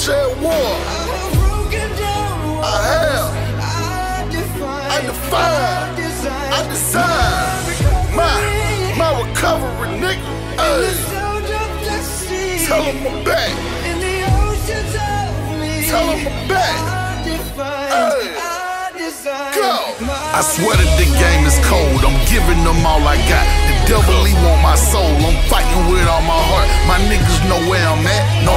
wheelchair war. I have. I define. I design. My, my recovery nigga. Ay. Tell him I'm back. Tell him I'm back. Ay. I swear that the game is cold. I'm giving them all I got. The devil, he want my soul. I'm fighting with all my heart. My niggas know where I'm at. No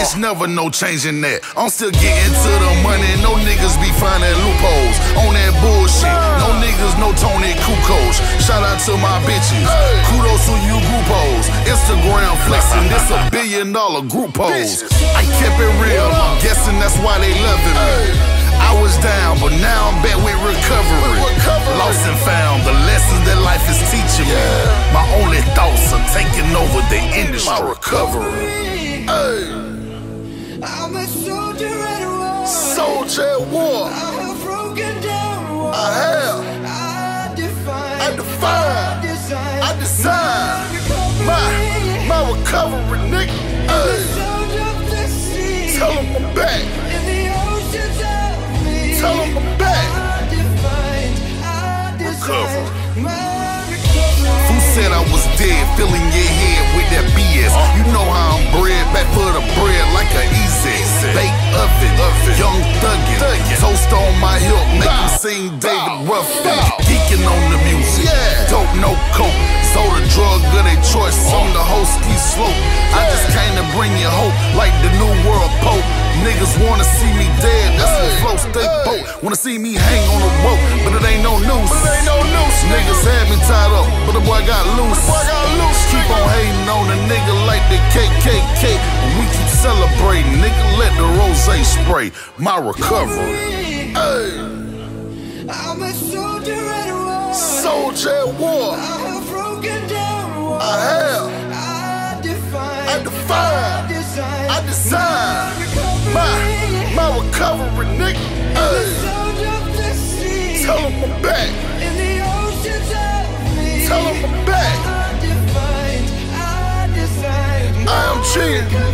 it's never no changing that. I'm still getting to the money. No niggas be finding loopholes on that bullshit. No niggas, no Toni Kukoc. Shout out to my bitches. Kudos to you groupos. Instagram flexing. This a billion dollar group pose. I kept it real. I'm guessing that's why they loving me. I was down, but now I'm back with recovery. Lost and found the lessons that life is teaching me. My only thoughts are taking over the industry. My recovery. Hey. I'm a soldier at war. Soldier at war. I've broken down walls. I have. I define. I define. I design. I design my my recovery, nigga. Hey. Sound of the sea. Tell him I'm back. In the oceans of me. Tell him I'm back. I define. I design. My recovery. Who said I was dead? Filling sing David Ruffin. Geeking on the music, dope, no coke. Sold a drug of their choice oh. on the whole ski slope. I just came to bring you hope, like the new world pope. Niggas wanna see me dead, that's what flow stay boat. Wanna see me hang on a rope, but it ain't no noose. But it ain't no noose. Niggas had me tied up, but the boy got loose. Boy got loose. Keep on hating on a nigga like the KKK. We keep celebrating, nigga. Let the rose spray. My recovery. Hey, I'm a soldier at war. soldier at war. I've broken down walls. I have. I define. I define. I design. I design my my recovery, nigga. Hey, Sound of the sea. tell him I'm back. In the oceans of me. Tell him I'm back. I define. I design. I am cheating.